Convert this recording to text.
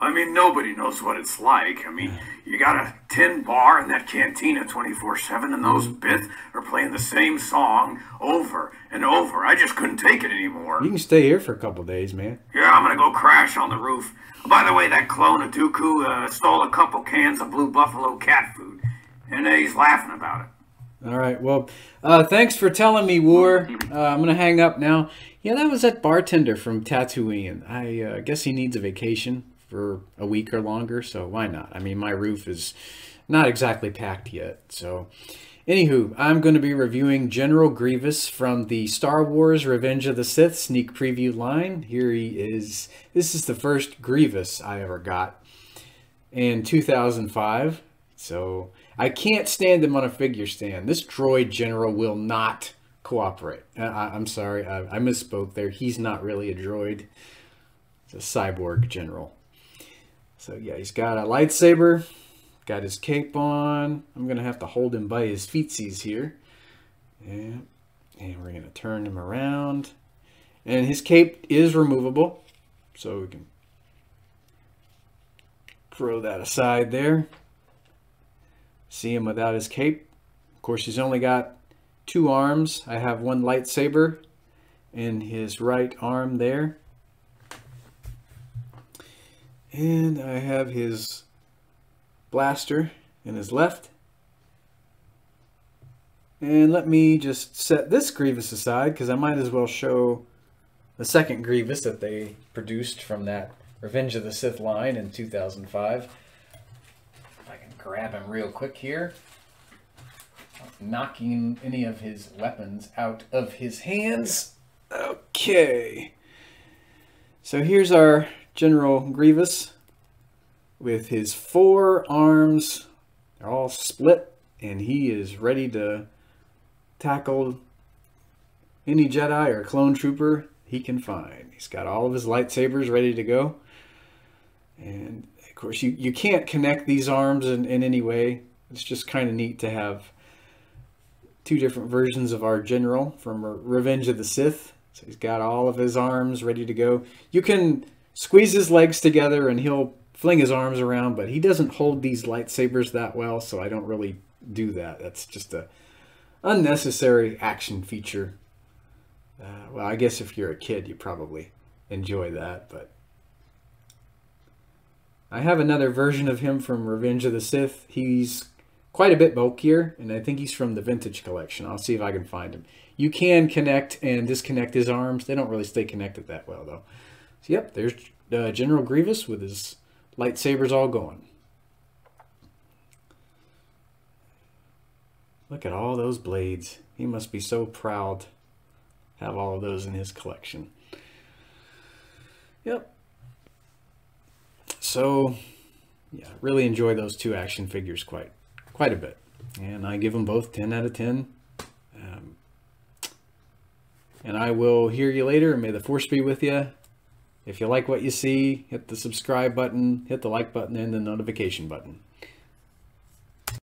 I mean, nobody knows what it's like. I mean, you got a tin bar in that cantina 24 7, and those bits are playing the same song over and over. I just couldn't take it anymore. You can stay here for a couple days, man. Yeah, I'm gonna go crash on the roof. By the way, that clone of Dooku uh, stole a couple cans of Blue Buffalo cat food, and uh, he's laughing about it. All right. Well, uh, thanks for telling me, Wuher. Uh, I'm gonna hang up now. Yeah, that was that bartender from Tatooine. I uh, guess he needs a vacation for a week or longer, so why not? I mean, my roof is not exactly packed yet. So, anywho, I'm going to be reviewing General Grievous from the Star Wars Revenge of the Sith sneak preview line. Here he is. This is the first Grievous I ever got in 2005. So, I can't stand him on a figure stand. This droid general will not cooperate. I, am sorry, I, I misspoke there. He's not really a droid. It's a cyborg general. So yeah, he's got a lightsaber, got his cape on. I'm gonna have to hold him by his feetsies here. Yeah, and we're gonna turn him around. And his cape is removable, so we can throw that aside there. See him without his cape. Of course, he's only got two arms. I have one lightsaber in his right arm there. And I have his blaster in his left. And let me just set this Grievous aside because I might as well show the second Grievous that they produced from that Revenge of the Sith line in 2005. If I can grab him real quick here knocking any of his weapons out of his hands. Okay. So here's our General Grievous with his four arms. They're all split, and he is ready to tackle any Jedi or clone trooper he can find. He's got all of his lightsabers ready to go. And of course, you, you can't connect these arms in, in any way. It's just kind of neat to have two different versions of our general from Revenge of the Sith. So he's got all of his arms ready to go. You can squeeze his legs together and he'll fling his arms around, but he doesn't hold these lightsabers that well, so I don't really do that. That's just a unnecessary action feature. Uh, well, I guess if you're a kid, you probably enjoy that, but I have another version of him from Revenge of the Sith. He's quite a bit bulkier, and I think he's from the vintage collection. I'll see if I can find him. You can connect and disconnect his arms. They don't really stay connected that well, though. So, yep, there's uh, General Grievous with his lightsabers all going. Look at all those blades. He must be so proud to have all of those in his collection. Yep. So, yeah, really enjoy those two action figures quite quite a bit. And I give them both 10 out of 10. Um, and I will hear you later. May the force be with you. If you like what you see, hit the subscribe button, hit the like button, and the notification button.